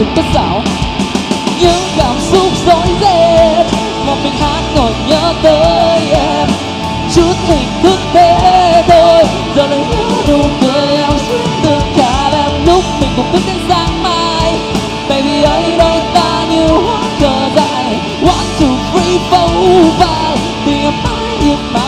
từng tất xảo những cảm xúc rối ren một mình hát ngồi nhớ tới em. Chút hình thức thế thôi, giờ đây nhớ nụ cười em. Suốt cả đêm lúc mình cùng thức đến sáng mai. Baby ấy đôi ta như hoa cờ dài. One, two, three, four, five. Tìm mãi tìm mãi.